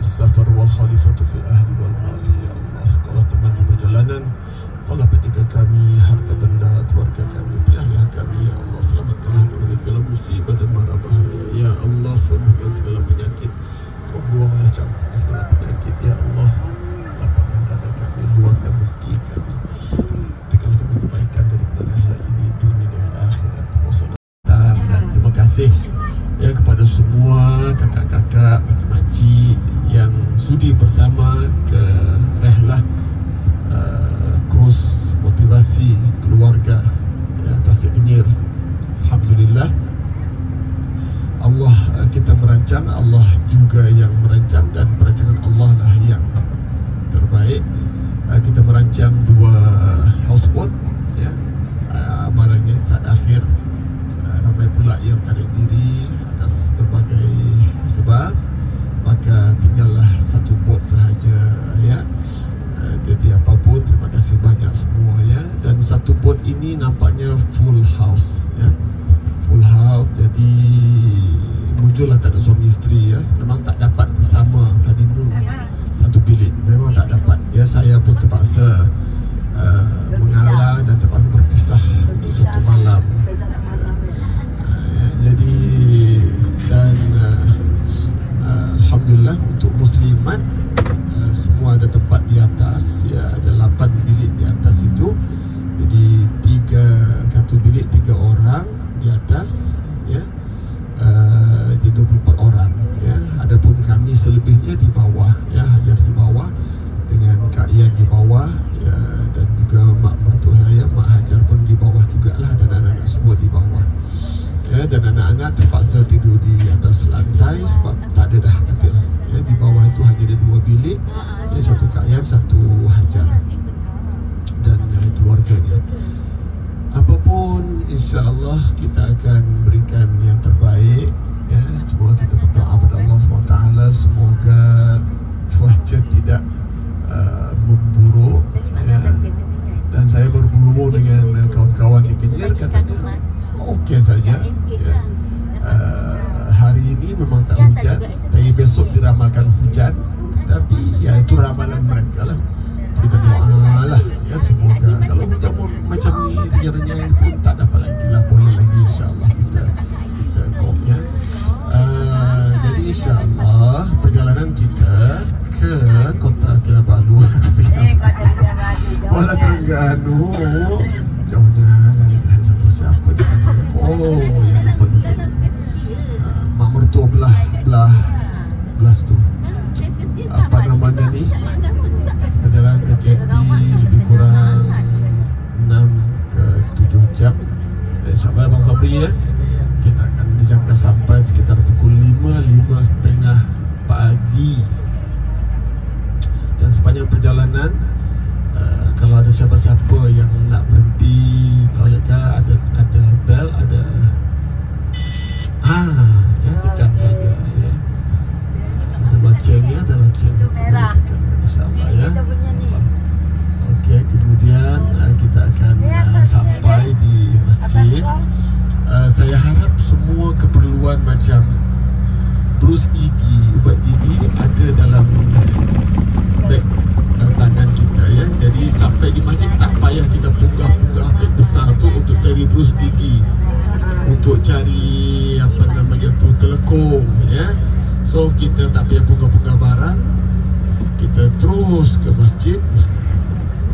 Safar wal khalifatu fi ahli wal mal ya Allah kalau teman di perjalanan. Kalau penjaga kami harta benda keluarga kami pelihara kami. Ya Allah selamatkanlah kami dari segala musibah dan mara bahaya. Ya Allah sembuhkan segala penyakit. Kau buanglah campur segala penyakit. Ya Allah lapangkan dada kami luaskan rezeki kami. Berikanlah kami kebaikan daripada ini dunia dan akhirat. Terima kasih semua kakak-kakak, makcik-makcik yang sudi bersama ke rehlah uh, kurus motivasi keluarga ya, Tasik Penyir. Alhamdulillah Allah uh, kita merancang, Allah juga yang merancang dan perancangan Allah lah yang terbaik. Uh, kita merancang dua houseboat ya. Semua di bawah. Ya dan anak-anak terpaksa tidur di atas lantai sebab tak ada dah katil ya di bawah itu hanya ada dua bilik. Ya satu Kak Ian satu Hajar. Dan uh, keluarganya. Apapun insya-Allah kita akan berikan yang terbaik. Ya cuma kita berdoa kepada Allah SWT semoga cuaca tidak uh, memburuk ya. dan saya bergurau dengan uh, Kenyir katanya okey saja. Ya. uh, hari ini memang tak hujan tapi besok diramalkan hujan. tapi ya itu ramalan mereka lah. Kita doa lah ya semoga kalau hujan pun macam ni renyah-renyah pun tak dapat lagi lah boleh lagi insyaAllah kita kita ya. Uh, jadi insyaAllah perjalanan kita ke kota Kinabalu. Kuala Terengganu Abang Sabri ya? Kita akan dijangka sampai sekitar pukul 5 5.30 pagi. Dan sepanjang perjalanan uh, kalau ada siapa-siapa yang nak berhenti toilet ke ada ada bell ada ah ya tekan saja ya. Ada loceng ya ada loceng merah. insyaallah ya. Kita punya ni. Okey, kemudian uh, kita akan uh, sampai di masjid. Uh, saya harap semua keperluan macam brus gigi, ubat gigi ada dalam beg uh, tangan kita ya. Jadi sampai di masjid tak payah kita punggah-punggah beg besar tu untuk cari brus gigi. Untuk cari apa namanya tu telekung ya. So kita tak payah punggah-punggah barang. Kita terus ke masjid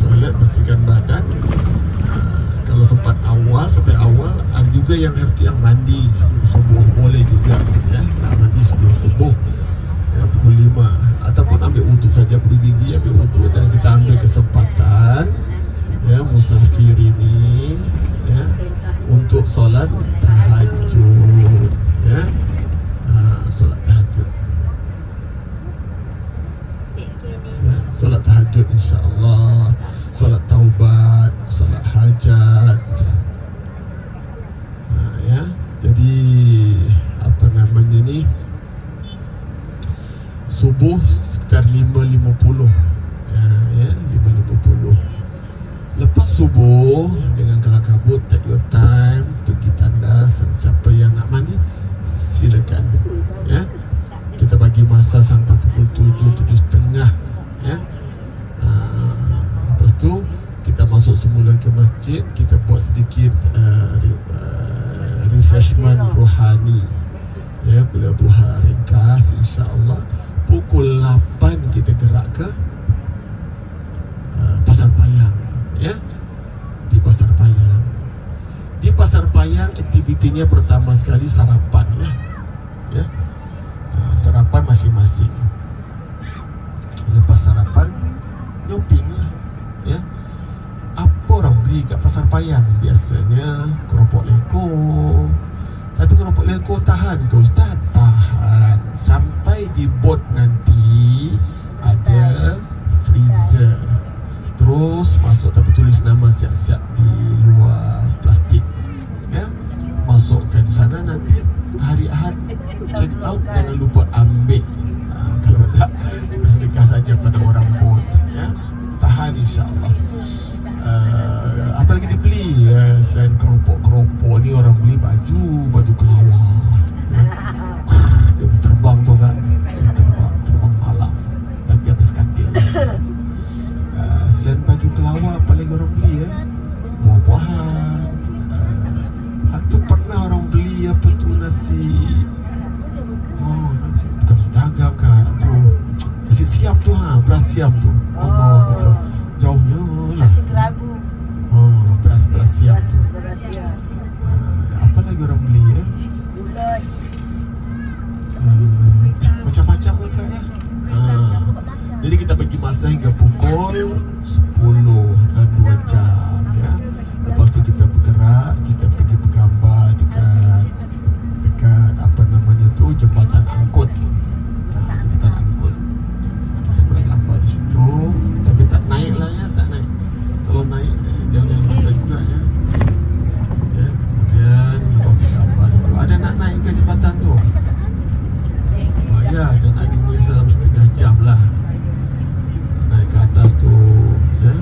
toilet bersihkan badan sempat awal sampai awal ada juga yang yang mandi sebelum subuh boleh juga ya. Nak mandi sebelum subuh ya, pukul 5 ataupun ambil wuduk saja pergi gigi ambil wuduk dan kita ambil kesempatan ya musafir ini ya untuk solat tahajud ya. Uh, solat tahajud. Ya, solat tahajud insya-Allah. Solat taubat solat hajat. Ha, ya. Jadi apa namanya ni? Subuh sekitar 5.50 ya, ya 5.50 lepas subuh jangan kelam kabut take your time pergi tandas siapa yang nak mandi silakan masjid kita buat sedikit uh, uh, refreshment rohani. Ya kuliah duha ringkas insyaallah. Pukul 8 kita gerak ke uh, pasar payang ya. Di pasar payang. Di pasar payang aktivitinya pertama sekali sarapan ya. Ya. Uh, sarapan masing-masing. Lepas sarapan shopping lah ya beli kat pasar payang biasanya keropok leko. Tapi keropok leko tahan ke ustaz? Tahan. Sampai di bot nanti ada freezer. Terus masuk tapi tulis nama siap-siap di luar baju kelawar lagi orang beli ya? Buah-buahan. Uh, tu pernah orang beli apa tu nasi? Oh nasi. Bukan nasi dagang kan tu nasi siap tu ha beras siap tu. Oh, oh betul. Jauhnya lah. Nasi kerabu. oh beras beras siap tu Beras siap. uh, apa lagi orang beli ya? Bulat. Hmm, macam-macam lah kak ya. Ha. Jadi kita bagi masa hingga pukul 10 dan 2 jam ya. Lepas tu kita bergerak, kita pergi bergambar dekat dekat apa namanya tu jembatan angkut. Ha, jembatan angkut. Kita bergambar di situ, tapi tak naik lah ya, tak naik. Kalau naik eh, jangan masa juga ya. Ya, kemudian kita bergambar di situ. Ada nak naik ke jembatan tu? Oh, ya, dan naik ni dalam setengah jam lah Naik ke atas tu ya.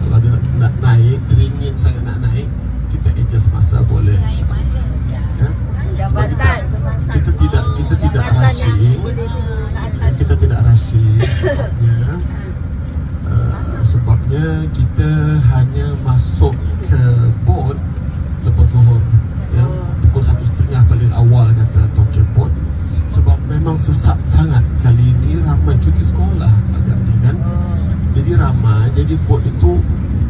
Kalau dia nak, nak naik, teringin sangat nak naik Kita adjust masa boleh. Ya. Sebab kita, Jabatan. kita tidak kita tidak boleh Kita tidak rushing ya. Uh, sebabnya kita hanya masuk ke boat lepas zuhur. Ya. Pukul satu setengah paling awal kata Tokyo Port. Sebab memang sesak sangat. Kali ini ramai cuti sekolah agaknya kan. Jadi ramai. Jadi bot itu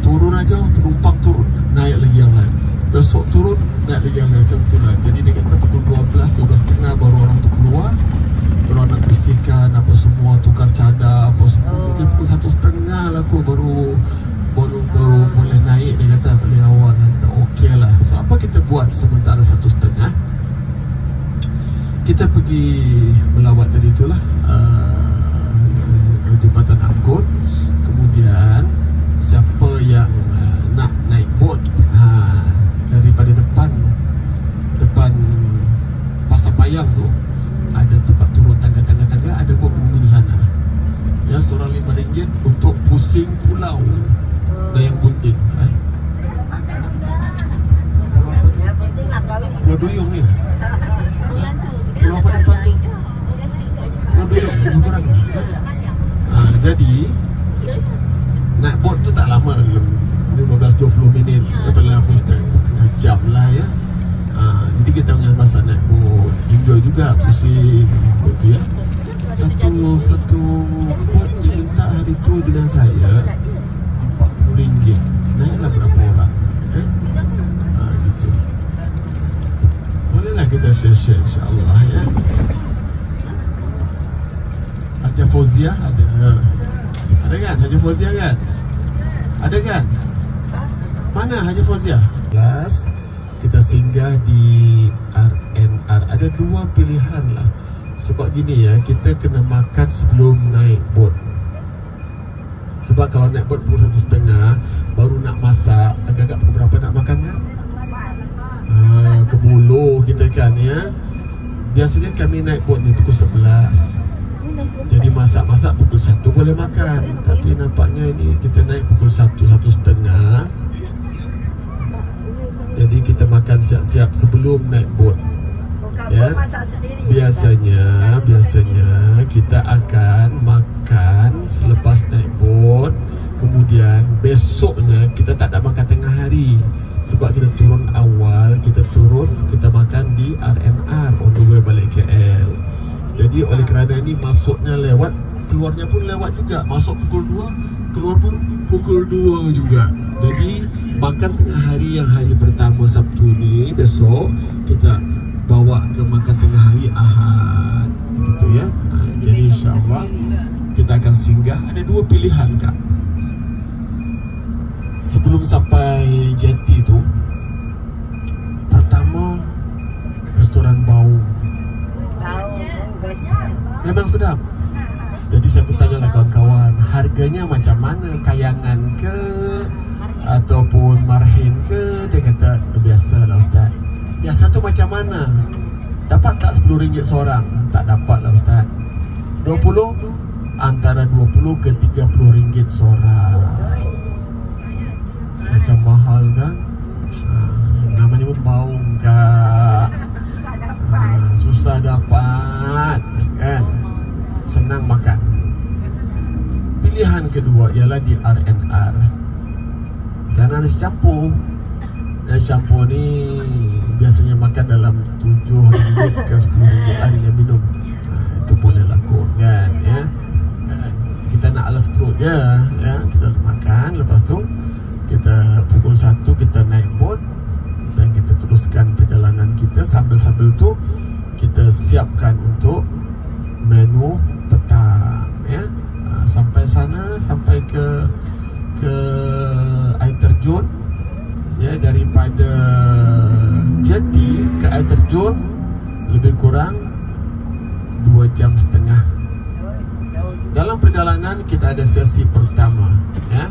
turun aja penumpang turun. Naik lagi yang lain besok turun naik lagi lain macam tu lah. Jadi dia kata pukul 12 12 setengah baru orang tu keluar. Baru nak bersihkan apa semua tukar cadar apa semua. Oh. Dia pukul satu setengah lah aku baru baru baru boleh naik. Dia kata paling awal dia kata okey lah. So apa kita buat sementara satu setengah? Kita pergi melawat tadi itulah uh, jembatan angkut. Kemudian siapa yang uh, nak naik bot ha, daripada depan depan pasar payang tu ada tempat turun tangga-tangga-tangga ada bot berhenti di sana ya ringgit untuk pusing pulau. Layang bunting eh? pulau apa tu? Yang penting nak kahwin. pulau duyung ni pulau apa depan tu pulau duyung lebih kurang ha, jadi Naik bot tu tak lama 15-20 minit Daripada lampu setengah, setengah jam lah ya ha, Jadi kita punya masa naik bot Enjoy juga pusing Betul ya Satu Satu bot diminta hari tu dengan saya RM40 Naiklah berapa orang eh? ha, gitu. Bolehlah kita share-share insyaAllah ya. Haja Fauzia ada. Ada kan Haja Fauzia kan? Ada kan? Mana Haja Fauzia Last Kita singgah di RNR Ada dua pilihan lah. Sebab gini ya Kita kena makan sebelum naik bot Sebab kalau naik bot pukul satu setengah Baru nak masak Agak-agak pukul berapa nak makan kan Ah, ke Buluh kita kan ya. Biasanya kami naik bot ni pukul 11 Jadi masak-masak pukul 1 boleh makan. Tapi nampaknya ini kita naik pukul 1, 1 setengah. Jadi kita makan siap-siap sebelum naik bot Kamu masak sendiri. Biasanya, biasanya kita akan makan selepas naik bot. Kemudian besoknya kita tak ada makan tengah hari sebab kita turun awal, kita turun, kita makan di RNR on the way balik KL. Jadi oleh kerana ini masuknya lewat, keluarnya pun lewat juga. Masuk pukul 2, keluar pun pukul 2 juga. Jadi makan tengah hari yang hari pertama Sabtu ni insya-Allah kita akan singgah. Ada dua pilihan kak. Sebelum sampai jeti tu pertama restoran bau. Memang sedap? Jadi saya pun tanya lah kawan-kawan harganya macam mana? Kayangan ke? Ataupun marhin ke? Dia kata biasa lah ustaz. Biasa tu macam mana? Dapat tak RM10 seorang? Tak dapat lah ustaz 20 antara 20 ke 30 ringgit seorang macam mahal kan? Uh, namanya pun bau enggak. Uh, susah dapat kan? Senang makan. Pilihan kedua ialah di RNR sana nasi campur nasi campur ni biasanya makan dalam 7 ringgit ke 10 ringgit hari yang minum itu boleh laku kan ya. Kan? kita nak alas perut je ya. Kita makan lepas tu kita pukul 1 kita naik bot dan kita teruskan perjalanan kita. Sambil-sambil tu kita siapkan untuk menu petang ya. Ha, sampai sana sampai ke ke air terjun ya daripada jeti ke air terjun lebih kurang 2 jam setengah. Dalam perjalanan kita ada sesi pertama ya.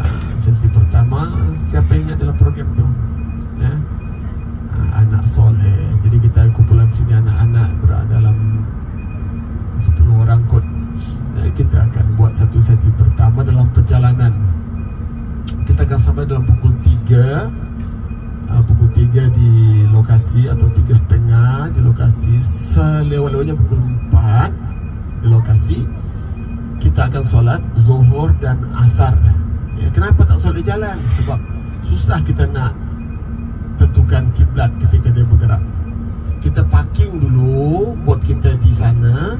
Uh, sesi pertama siapa ingat dalam program tu? Ya. Uh, anak soleh. Jadi kita kumpulan sini anak-anak berada dalam 10 orang kot. Ya, kita akan buat satu sesi pertama dalam perjalanan. Kita akan sampai dalam pukul 3 3 di lokasi atau 3.30 di lokasi selewat-lewatnya pukul 4 di lokasi kita akan solat Zuhur dan Asar. Ya, Kenapa tak solat di jalan? Sebab susah kita nak tentukan kiblat ketika dia bergerak. Kita parking dulu buat kita di sana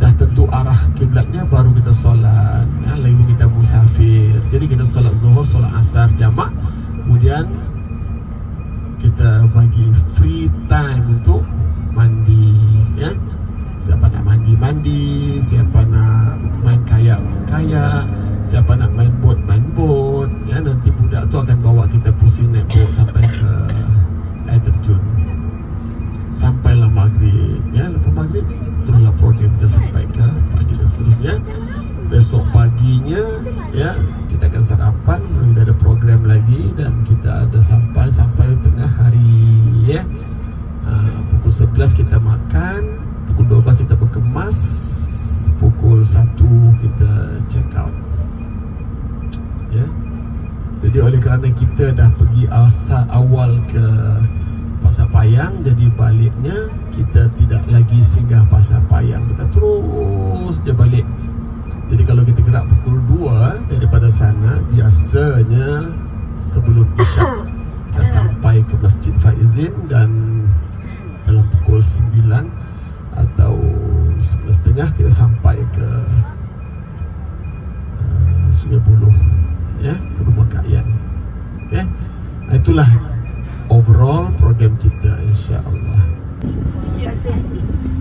Dah tentu arah kiblatnya baru kita solat. Ya, Lagi kita musafir. Jadi kita solat Zuhur, solat Asar jamak Kemudian Jadi oleh kerana kita dah pergi asal awal ke Pasar Payang Jadi baliknya kita tidak lagi singgah Pasar Payang. Kita terus je balik. Jadi kalau kita gerak pukul 2 Daripada sana Biasanya Sebelum Isyak Kita sampai ke Masjid Faizin Dan dalam pukul 9 atau 11.30 kita sampai ke uh, Sungai Buloh ya ke rumah Kak Yan ya itulah overall program kita insya-Allah Ya. Ya Allah.